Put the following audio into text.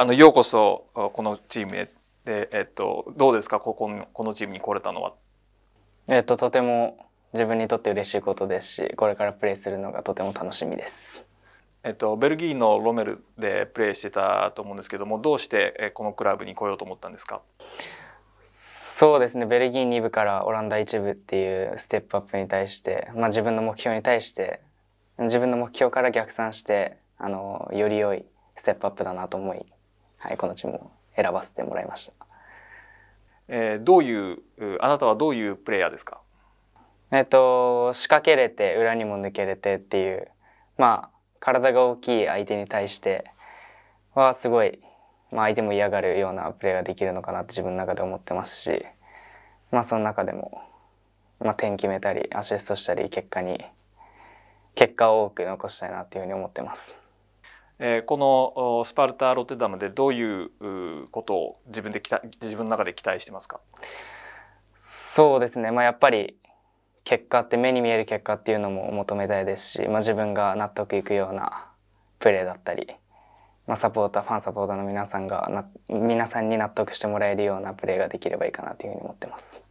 あのようこそこのチームへで、えっと、どうですか？ここのこのチームに来れたのは。えっと、とても自分にとって嬉しいことですしこれからプレーするのがとても楽しみです。えっと、ベルギーのロメルでプレーしてたと思うんですけどもどうしてこのクラブに来ようと思ったんですか？そうですねベルギー2部からオランダ1部っていうステップアップに対して、まあ、自分の目標に対して自分の目標から逆算してあのより良いステップアップだなと思い、はい、このチームを選ばせてもらいました。えー、どういうあなたはどういうプレイヤーですか？えっ、と仕掛けれて裏にも抜けれてっていうまあ体が大きい相手に対してはすごい、まあ、相手も嫌がるようなプレーができるのかなって自分の中で思ってますし、まあ、その中でも、まあ、点決めたりアシストしたり結果に結果を多く残したいなっていうふうに思ってます。え、このスパルタ・ロッテダムでどういうことを自分で期待自分の中で期待してますか？そうですね、まあ、やっぱり結果って目に見える結果っていうのも求めたいですし、まあ、自分が納得いくようなプレーだったり、まあ、サポーターファンサポーターの皆さんが皆さんに納得してもらえるようなプレーができればいいかなというふうに思ってます。